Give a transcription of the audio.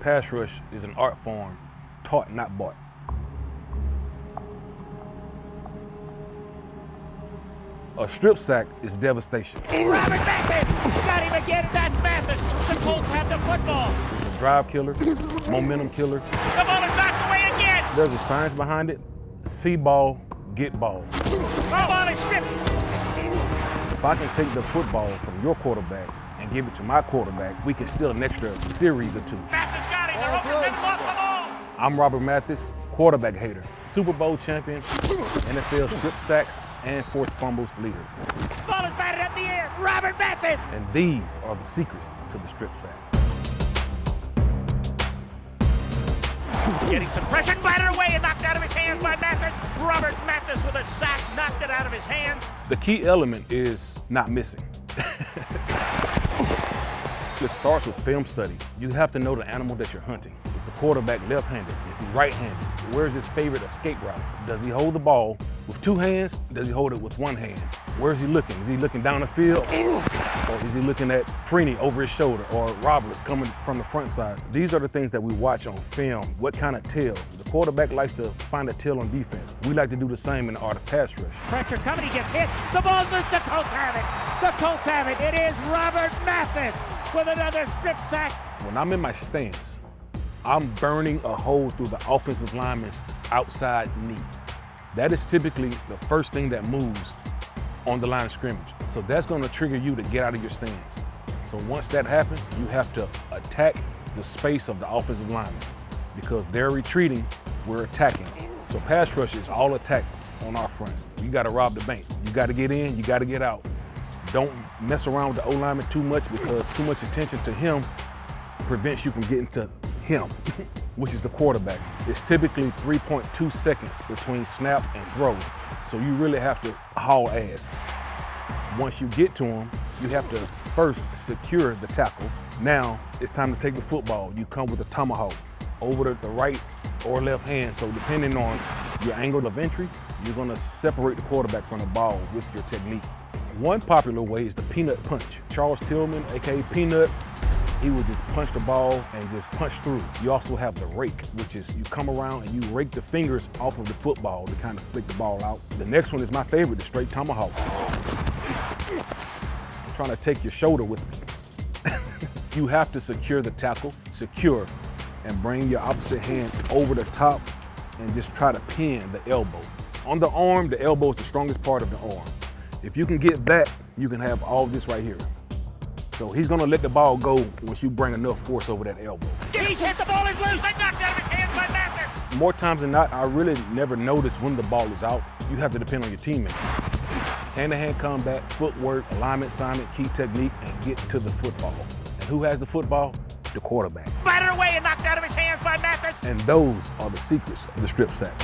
Pass rush is an art form taught, not bought. A strip sack is devastation. Robert Mathis got him again. That's Mathis. The Colts have the football. It's a drive killer, momentum killer. The ball is knocked away again. There's a science behind it. See ball, get ball. The ball is stripped. If I can take the football from your quarterback and give it to my quarterback, we can steal an extra series or two. I'm Robert Mathis, quarterback hater, Super Bowl champion, NFL strip sacks and forced fumbles leader. Ball is batted up in the air. Robert Mathis. And these are the secrets to the strip sack. Getting some pressure, batted away and knocked out of his hands by Mathis. Robert Mathis with a sack, knocked it out of his hands. The key element is not missing. it starts with film study. You have to know the animal that you're hunting. Is the quarterback left-handed? Is he right-handed? Where's his favorite escape route? Does he hold the ball with two hands? Does he hold it with one hand? Where's he looking? Is he looking down the field? Or is he looking at Freeney over his shoulder or Robert coming from the front side? These are the things that we watch on film. What kind of tail? The quarterback likes to find a tail on defense. We like to do the same in the art of pass rush. Pressure coming, he gets hit. The ball's loose. The Colts have it. The Colts have it. It is Robert Mathis with another strip sack. When I'm in my stance, I'm burning a hole through the offensive lineman's outside knee. That is typically the first thing that moves on the line of scrimmage. So that's going to trigger you to get out of your stance. So once that happens, you have to attack the space of the offensive lineman because they're retreating, we're attacking. So pass rush is all attack on our fronts. You got to rob the bank. You got to get in, you got to get out. Don't mess around with the O lineman too much because too much attention to him prevents you from getting to him, which is the quarterback. It's typically 3.2 seconds between snap and throw. So you really have to haul ass. Once you get to him, you have to first secure the tackle. Now it's time to take the football. You come with a tomahawk over the, the right or left hand. So depending on your angle of entry, you're gonna separate the quarterback from the ball with your technique. One popular way is the peanut punch. Charles Tillman, AKA Peanut, he would just punch the ball and just punch through. You also have the rake, which is you come around and you rake the fingers off of the football to kind of flick the ball out. The next one is my favorite, the straight tomahawk. I'm trying to take your shoulder with me. you have to secure the tackle, secure, and bring your opposite hand over the top and just try to pin the elbow. On the arm, the elbow is the strongest part of the arm. If you can get that, you can have all this right here. So he's gonna let the ball go once you bring enough force over that elbow. He's hit. The ball is loose and knocked out of his hands by Mathis. More times than not, I really never notice when the ball is out. You have to depend on your teammates. Hand-to-hand combat, footwork, alignment, assignment, key technique, and get to the football. And who has the football? The quarterback. Batted away and knocked out of his hands by Mathis. And those are the secrets of the strip sack.